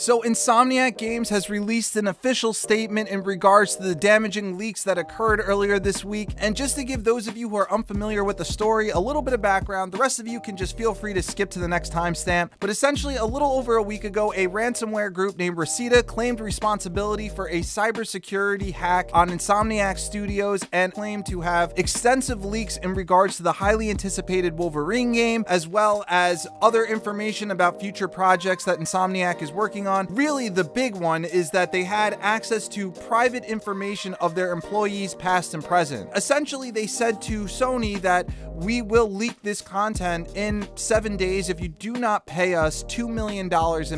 So, Insomniac Games has released an official statement in regards to the damaging leaks that occurred earlier this week. And just to give those of you who are unfamiliar with the story a little bit of background, the rest of you can just feel free to skip to the next timestamp. But essentially, a little over a week ago, a ransomware group named Rhysida claimed responsibility for a cybersecurity hack on Insomniac Studios and claimed to have extensive leaks in regards to the highly anticipated Wolverine game, as well as other information about future projects that Insomniac is working on on. Really, the big one is that they had access to private information of their employees, past and present. Essentially, they said to Sony that we will leak this content in seven days if you do not pay us $2 million in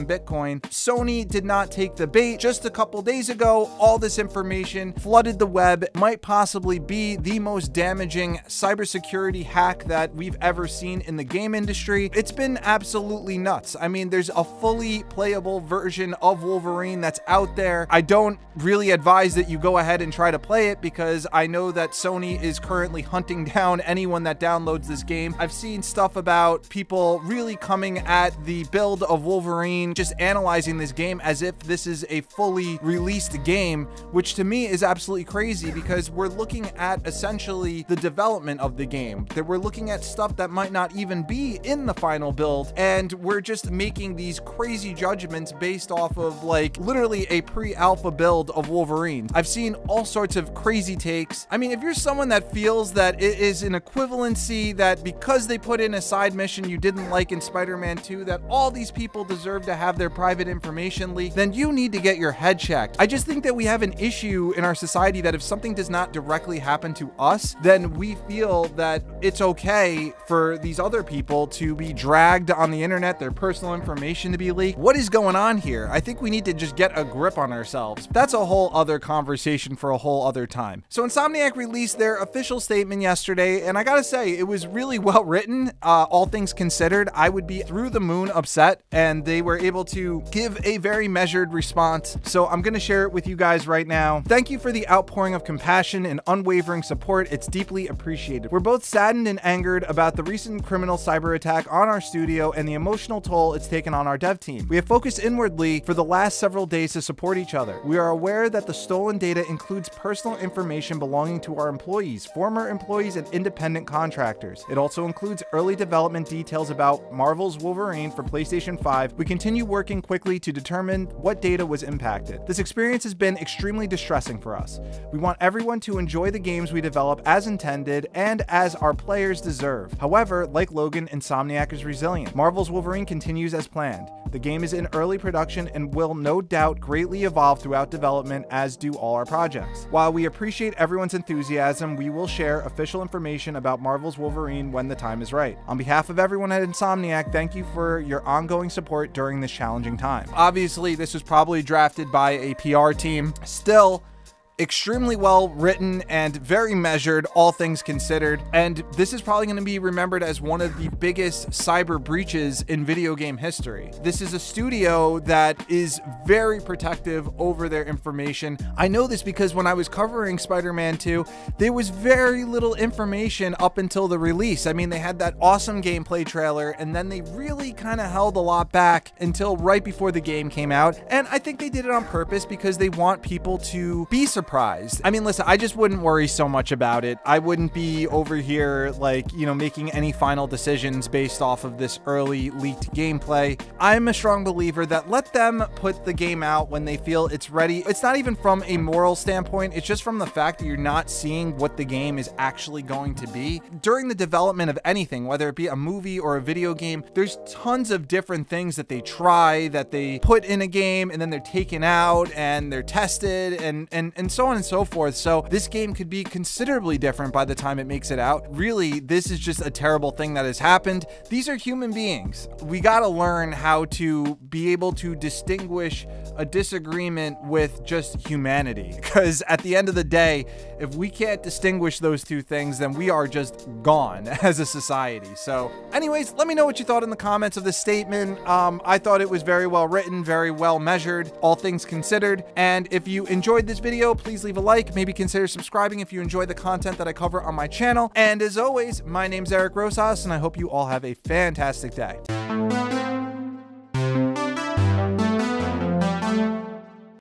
Bitcoin. Sony did not take the bait. Just a couple days ago, all this information flooded the web, might possibly be the most damaging cybersecurity hack that we've ever seen in the game industry. It's been absolutely nuts. I mean, there's a fully playable version version of Wolverine that's out there. I don't really advise that you go ahead and try to play it because I know that Sony is currently hunting down anyone that downloads this game. I've seen stuff about people really coming at the build of Wolverine, just analyzing this game as if this is a fully released game, which to me is absolutely crazy because we're looking at essentially the development of the game. That we're looking at stuff that might not even be in the final build, and we're just making these crazy judgments based off of like literally a pre-alpha build of Wolverine. I've seen all sorts of crazy takes. I mean, if you're someone that feels that it is an equivalency that because they put in a side mission you didn't like in Spider-Man 2 that all these people deserve to have their private information leaked, then you need to get your head checked. I just think that we have an issue in our society that if something does not directly happen to us, then we feel that it's okay for these other people to be dragged on the internet, their personal information to be leaked. What is going on here. I think we need to just get a grip on ourselves. That's a whole other conversation for a whole other time. So Insomniac released their official statement yesterday, and I gotta say, it was really well written. Uh, all things considered, I would be through the moon upset, and they were able to give a very measured response. So I'm gonna share it with you guys right now. Thank you for the outpouring of compassion and unwavering support. It's deeply appreciated. We're both saddened and angered about the recent criminal cyber attack on our studio and the emotional toll it's taken on our dev team. We have focused inward for the last several days to support each other. We are aware that the stolen data includes personal information belonging to our employees, former employees, and independent contractors. It also includes early development details about Marvel's Wolverine for PlayStation 5. We continue working quickly to determine what data was impacted. This experience has been extremely distressing for us. We want everyone to enjoy the games we develop as intended and as our players deserve. However, like Logan, Insomniac is resilient. Marvel's Wolverine continues as planned. The game is in early production production and will no doubt greatly evolve throughout development, as do all our projects. While we appreciate everyone's enthusiasm, we will share official information about Marvel's Wolverine when the time is right. On behalf of everyone at Insomniac, thank you for your ongoing support during this challenging time. Obviously, this was probably drafted by a PR team. Still, extremely well written and very measured, all things considered. And this is probably going to be remembered as one of the biggest cyber breaches in video game history. This is a studio that is very protective over their information. I know this because when I was covering Spider Man 2, there was very little information up until the release. I mean, they had that awesome gameplay trailer, and then they really kind of held a lot back until right before the game came out. And I think they did it on purpose because they want people to be surprised surprised. I mean, listen, I just wouldn't worry so much about it. I wouldn't be over here, like, you know, making any final decisions based off of this early leaked gameplay. I'm a strong believer that let them put the game out when they feel it's ready. It's not even from a moral standpoint, it's just from the fact that you're not seeing what the game is actually going to be. During the development of anything, whether it be a movie or a video game, there's tons of different things that they try, that they put in a game, and then they're taken out and they're tested and and and so on and so forth. So this game could be considerably different by the time it makes it out. Really, this is just a terrible thing that has happened. These are human beings. We got to learn how to be able to distinguish a disagreement with just humanity. Because at the end of the day, if we can't distinguish those two things, then we are just gone as a society. So, anyways, let me know what you thought in the comments of this statement. Um, I thought it was very well written, very well measured, all things considered. And if you enjoyed this video, please leave a like. Maybe consider subscribing if you enjoy the content that I cover on my channel. And as always, my name's Eric Rosas, and I hope you all have a fantastic day.